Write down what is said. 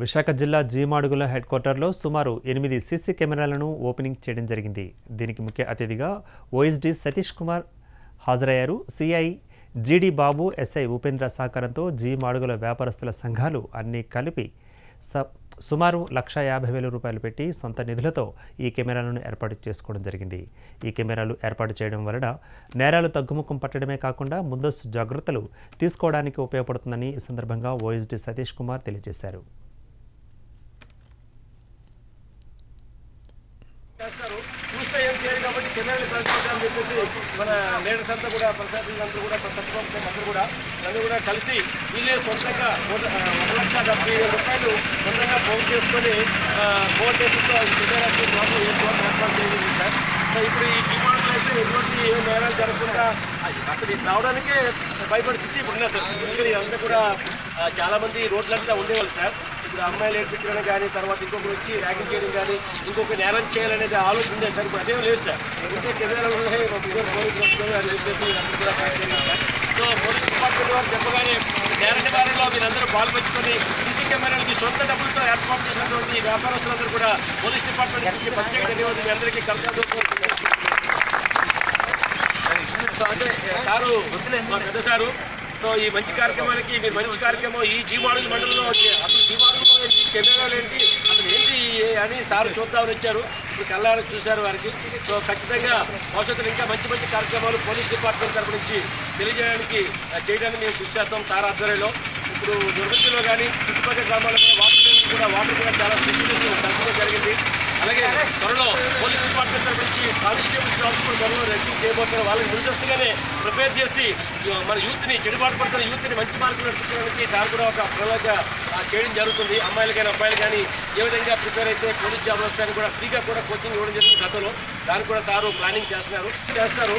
విశాఖ జిల్లా జీమాడుగుల హెడ్ క్వార్టర్లో సుమారు ఎనిమిది సీసీ కెమెరాలను ఓపెనింగ్ చేయడం జరిగింది. దీనికి ముఖ్య అతిథిగా ఓఎస్డీ సతీష్ కుమార్ హాజరయ్యారు. CI G D Babu SI Upendra సహకారంతో జీమాడుగుల వ్యాపారస్తుల సంఘాలు అన్నీ కలిపి స సుమారు లక్ష యాభై వేల రూపాయలు పెట్టి సొంత నిధులతో ఈ కెమెరాలను ఏర్పాటు చేసుకోవడం జరిగింది. ఈ కెమెరాలు ఏర్పాటు చేయడం వలన నేరాలు తగ్గుముఖం పట్టడమే కాకుండా ముందస్తు జాగ్రత్తలు తీసుకోవడానికి ఉపయోగపడుతుందని ఈ సందర్భంగా ఓఎస్డీ సతీష్ కుమార్ తెలియజేశారు. చేస్తారు. చూస్తే ఏం చేయరు కాబట్టి కెమెరాలు ప్రదర్శించాలని చెప్పేసి మన లీడర్స్ అంతా కూడా ప్రశాంత్ అంతా కూడా తట్టుకోకపోతే అందరూ కూడా అందరూ కూడా కలిసి వీళ్ళే సొంతంగా ఒక లక్ష డెబ్బై వేల రూపాయలు సొంతంగా ఫోన్ చేసుకొని ఫోన్ చేసుకుంటూ కెమెరాకి మాకు ఏ ఫోన్ ఏర్పాటు చేయలేదు సార్. సో ఇప్పుడు ఈ డిమాండ్లో అయితే ఎటువంటి ఏ నేరాలు జరగకుండా అక్కడ రావడానికే భయపడి స్థితి ఇప్పుడు ఉన్నారు సార్. ఎందుకని అంతా కూడా చాలామంది రోడ్లంతా ఉండేవాళ్ళు సార్. ఇప్పుడు అమ్మాయిలు ఏడ్పించడం కానీ తర్వాత ఇంకొకరు వచ్చి ర్యాగింగ్ చేయడం కానీ ఇంకొక నేరం చేయాలనేది ఆలోచన ఉంది సార్ ఇప్పుడు అదేం లేదు సార్. ఉంటే కెమెరాలు ఉన్నాయి పోలీసులు వస్తున్నారు అని చెప్పేసి కూడా సో పోలీస్ డిపార్ట్మెంట్ వారు చెప్పగానే నేర నివారణలో మీరందరూ పాల్పంచుకొని సీసీ కెమెరాలకి సొంత డబ్బులతో ఏర్పాటు చేసినటువంటి ఈ వ్యాపారస్తులందరూ కూడా పోలీస్ డిపార్ట్మెంట్ నుంచి ప్రత్యేక ధన్యవాదాలు. మీ అందరికీ కలకాదు అంటే సారు మా పెద్ద సారు సో ఈ మంచి కార్యక్రమానికి మీరు మంచి కార్యక్రమం ఈ జీవాడు మండలంలో అసలు జీవాడు కెమెరాలు ఏంటి? అసలు ఏంటి అని సారు చూద్దామని వచ్చారు. ఇప్పుడు కళ్ళారు చూశారు వారికి. సో ఖచ్చితంగా భవిష్యత్తులో ఇంకా మంచి మంచి కార్యక్రమాలు పోలీస్ డిపార్ట్మెంట్ తరపు నుంచి తెలియజేయడానికి చేయడానికి మేము కృషి చేస్తాం తార ఆధ్వర్యంలో. ఇప్పుడు దుర్గతిలో కానీ చుట్టుపక్కల గ్రామాల్లో కూడా వాటర్ కూడా వాటర్ కూడా చాలా స్పెషల్ జరిగింది అలాగే త్వరలో పోలీస్ డిపార్ట్మెంట్ తరపు కానిస్టేబుల్స్ జాబ్స్ కూడా త్వరలో రెక్రూట్ చేయబోతున్నారు వాళ్ళని ముందస్తుగానే ప్రిపేర్ చేసి మన యూత్ని చెడుబాటు పడుతున్న యూత్ని మంచి మార్కులు నడిపించడానికి దాని కూడా ఒక ప్రణాళిక చేయడం జరుగుతుంది. అమ్మాయిలు కానీ అబ్బాయిలు కానీ ఏ విధంగా ప్రిపేర్ అయితే పోలీస్ జాబ్ వస్తాయని కూడా ఫ్రీగా కూడా కోచింగ్ ఇవ్వడం జరిగింది గతంలో. దానికి కూడా తారు ప్లానింగ్ చేస్తున్నారు చేస్తారు